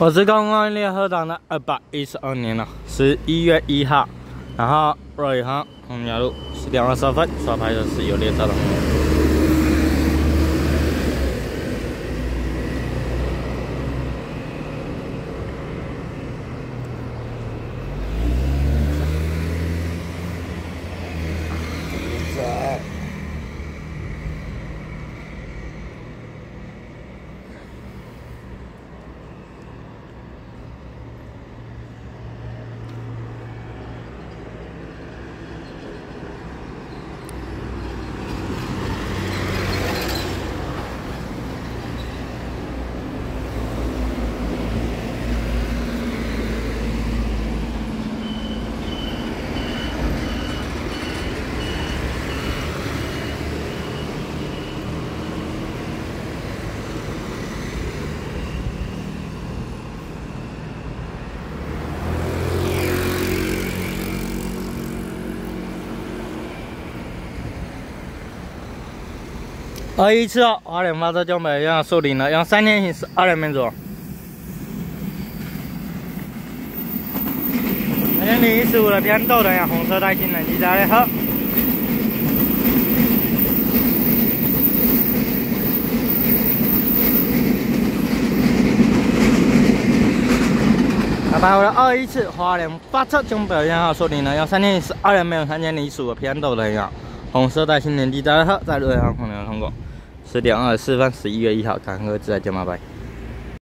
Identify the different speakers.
Speaker 1: 我是公安联合党的二百一十二年了，十一月一号，然后瑞航红桥路十点二十分刷牌的是有列车的。二一七号，花莲发车江北用树林了，用三天行驶二两民主。三年零一十五的偏豆的呀，红色带星冷气加的好。来，把我的二一七花莲八车江北用好树林了，要三天行驶二两没有三千零一十五的偏豆的呀，红色带星冷气加热好，在路上空调通过。十点二十四分，十一月一号，感恩各位，再见，拜拜。